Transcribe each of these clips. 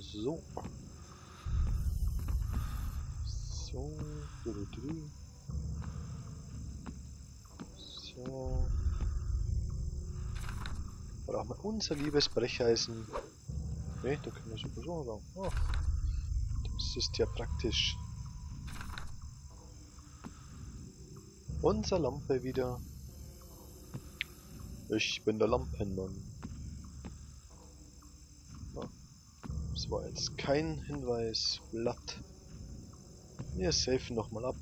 So. So. So. Brauchen wir unser liebes Brecheisen. Ne, da können wir sogar so lang. Oh. Das ist ja praktisch. Unser Lampe wieder. Ich bin der Lampenmann. Das war jetzt kein Hinweis. Blatt. Wir safen nochmal ab.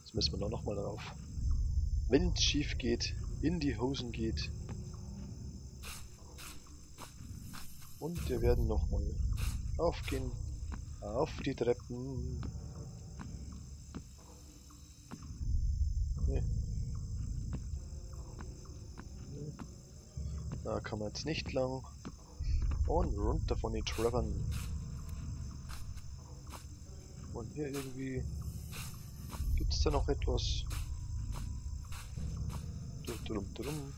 Jetzt müssen wir nochmal drauf. Wenn es schief geht, in die Hosen geht. Und wir werden nochmal aufgehen. Auf die Treppen. Nee. Da kann man jetzt nicht lang. Und runter von den Treppen. Und hier irgendwie... Gibt es da noch etwas? Drum, drum.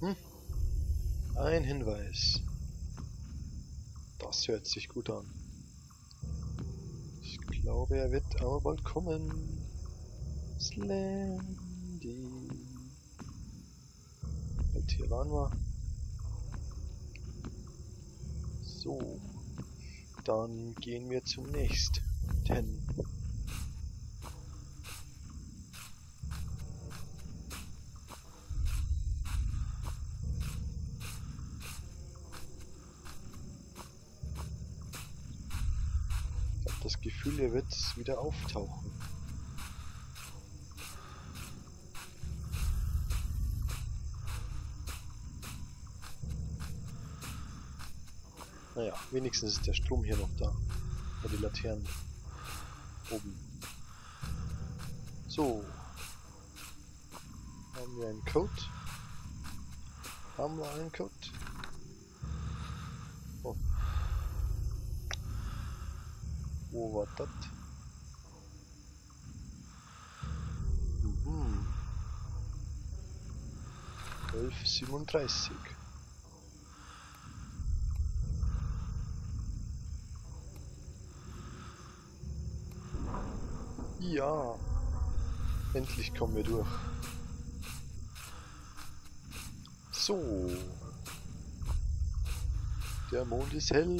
Mhm. Ein Hinweis. Das hört sich gut an. Ich glaube, er wird aber bald kommen. Slendy. Halt, hier waren wir. So. Dann gehen wir zum nächsten. Das Gefühl, er wird wieder auftauchen. Naja, wenigstens ist der Strom hier noch da. Bei die Laternen. Oben. So. Haben wir einen Code? Haben wir einen Code? Wo war das? Mhm. 1137. Ja. Endlich kommen wir durch. So. Der Mond ist hell.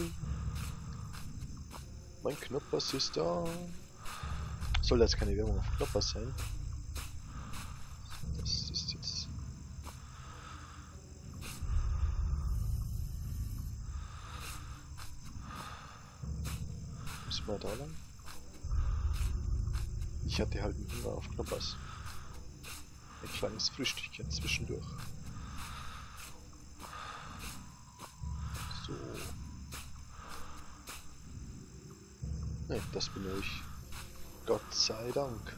Mein Knoppers ist da. Soll das keine Werbung auf Knoppers sein? Das ist jetzt... Müssen wir da lang? Ich hatte halt einen Hunger auf Knoppers. Ein kleines Frühstückchen zwischendurch. So. Ne, das bin ich. Gott sei Dank.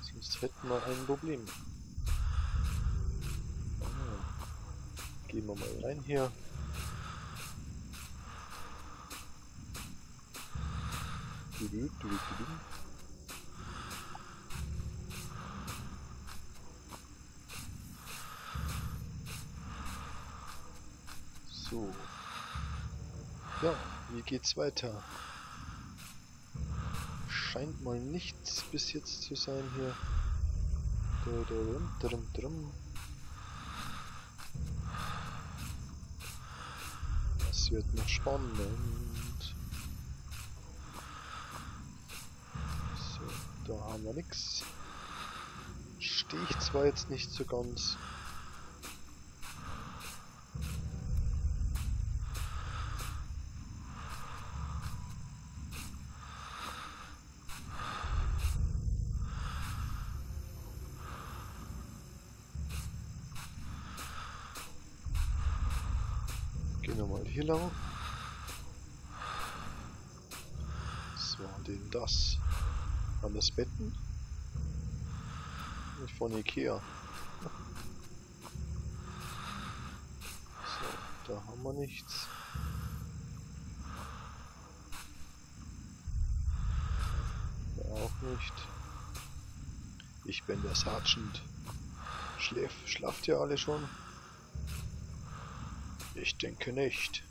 Sonst hätten wir ein Problem. Ah. Gehen wir mal rein hier. Du, du, du, so. Ja, wie geht's weiter? Scheint mal nichts bis jetzt zu sein hier. Drum, drum, drum. Das wird noch spannend. Da haben wir nichts. Stehe ich zwar jetzt nicht so ganz. Gehen wir mal hier lang. Was war denn das? An das Betten? Nicht von Ikea. So. Da haben wir nichts. Da auch nicht. Ich bin der Sergeant. Schläf, schlaft ihr alle schon? Ich denke nicht.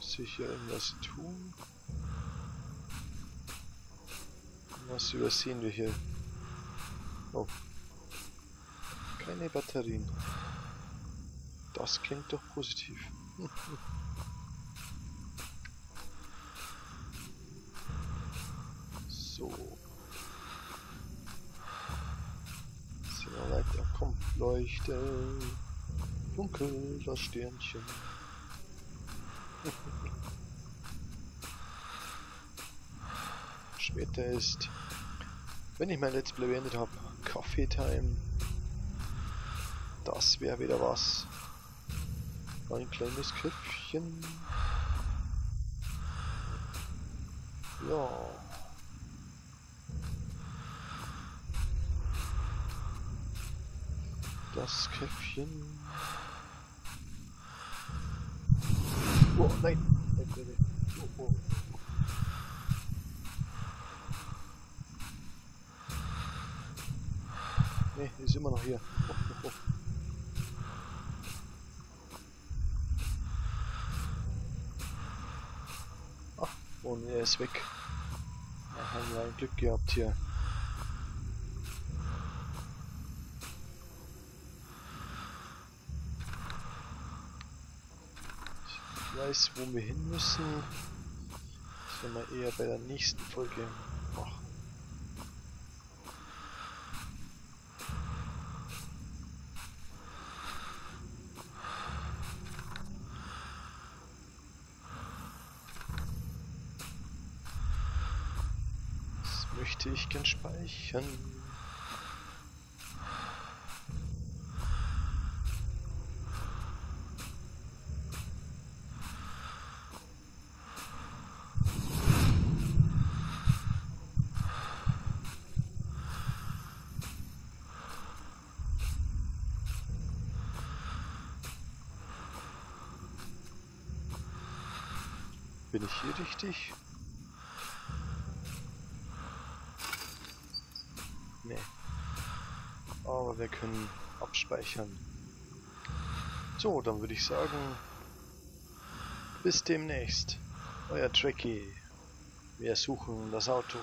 Sicher irgendwas tun? Was übersehen wir hier? Oh. Keine Batterien. Das klingt doch positiv. so. Sind wir weiter. Komm, leuchte. Dunkel, das Sternchen. Später ist, wenn ich mein Let's Play beendet habe, Coffee Time. Das wäre wieder was. Ein kleines Köpfchen. Ja. Das Köpfchen. Oh nein! nein, nein, nein. Ne, ist immer noch hier. Oh, oh, oh. Ach, und er ist weg. Da haben wir ein Glück gehabt hier. Weiß, wo wir hin müssen. Das werden wir eher bei der nächsten Folge machen. Das möchte ich gern speichern. Bin ich hier richtig? Nee. Aber wir können abspeichern. So, dann würde ich sagen, bis demnächst. Euer Tracky. Wir suchen das Auto.